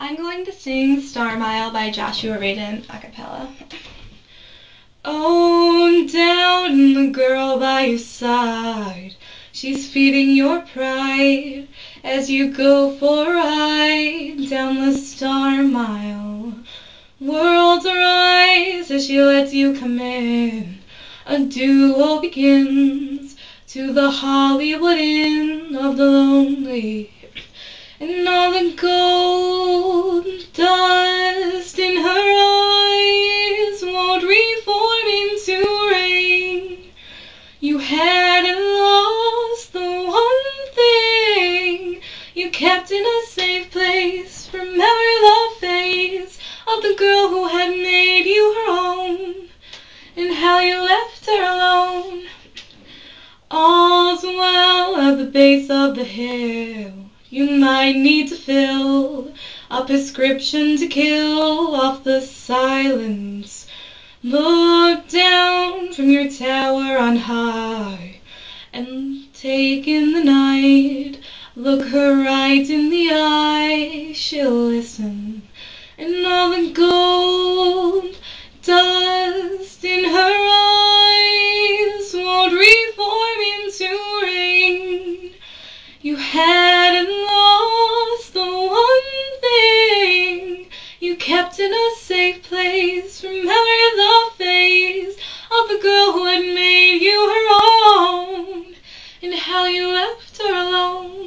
I'm going to sing Star Mile by Joshua Radin a cappella. Oh, down the girl by your side. She's feeding your pride as you go for a ride down the Star Mile. Worlds rise as she lets you come in. A duo begins to the Hollywood Inn of the lonely and all the gold hadn't lost the one thing you kept in a safe place every love phase of the girl who had made you her own, and how you left her alone. All's well at the base of the hill. You might need to fill a prescription to kill off the silence. Look down from your tower on high and take in the night. Look her right in the eye, she'll listen, and all the gold dust in her eyes won't reform into rain. You hadn't lost the one thing you kept in a safe place from every love phase of the girl who had made you her own, and how you left her alone.